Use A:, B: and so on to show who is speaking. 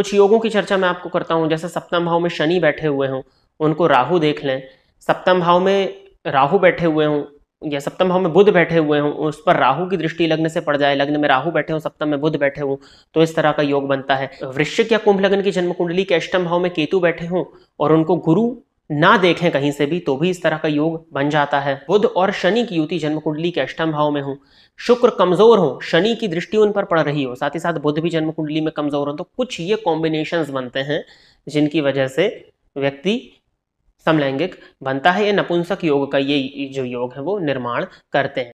A: कुछ योगों की चर्चा मैं आपको करता हूँ। जैसे सप्तम भाव में शनि बैठे हुए हों, उनको राहु देख लें। सप्तम भाव में राहु बैठे हुए हों, या सप्तम भाव में बुध बैठे हुए हों, उस पर राहु की दृष्टि लग्न से पड़ जाए। लग्न में राहु बैठे हों, सप्तम में बुध बैठे हों तो इस तरह का योग बनता है। वृश्चिक या कुंभ लग्न की जन्म कुंडली के अष्टम भाव में केतु बैठे हों, और उनको गुरु ना देखें कहीं से भी तो भी इस तरह का योग बन जाता है। बुध और शनि की युति जन्म कुंडली के अष्टम भाव में हो। शुक्र कमज़ोर हो, शनि की दृष्टि उन पर पड़ रही हो, साथ ही साथ बुध भी जन्म कुंडली में कमज़ोर हो तो कुछ ये कॉम्बिनेशन बनते हैं, जिनकी वजह से व्यक्ति समलैंगिक बनता है या नपुंसक योग का ये जो योग है, वो निर्माण करते हैं।